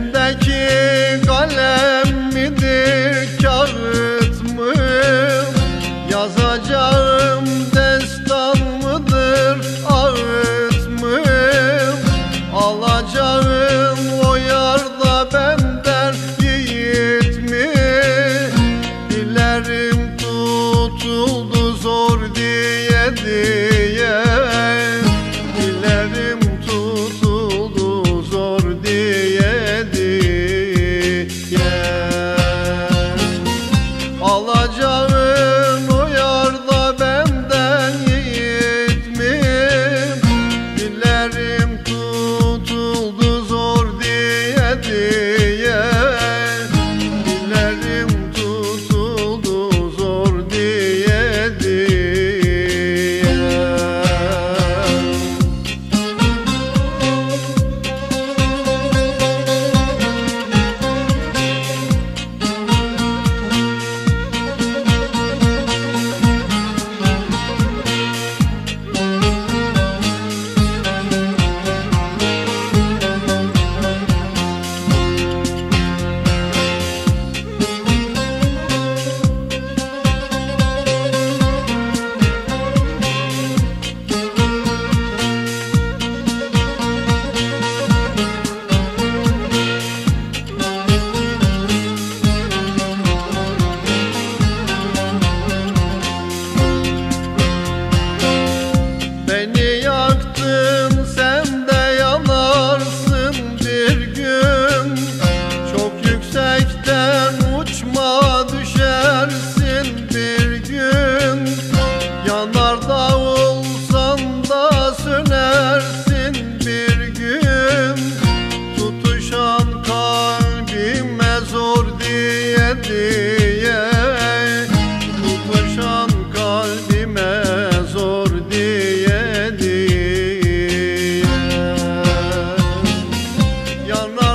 Elindeki kalem midir kağıt mı Yazacağım destan mıdır ağıt mı? Alacağım yana